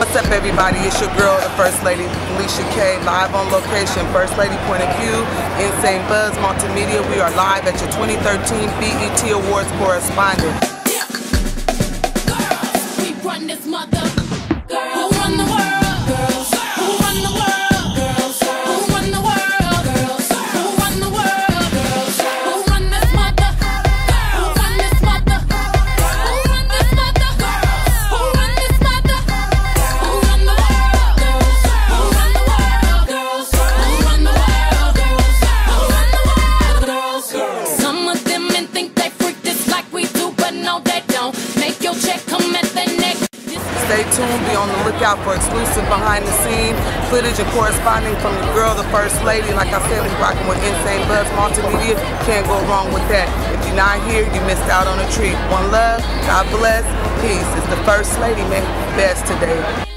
What's up, everybody? It's your girl, the First Lady, Felicia K, live on location. First Lady Point of View, Insane Buzz Multimedia. We are live at your 2013 BET Awards correspondent. Mother. Girls, they don't. Make your check come at the neck. Stay tuned, be on the lookout for exclusive behind the scene footage and corresponding from the girl, the First Lady. Like I said, we rocking with Insane Buzz Multimedia. Can't go wrong with that. If you're not here, you missed out on a treat. One love, God bless, peace. It's the First Lady, man. Best today.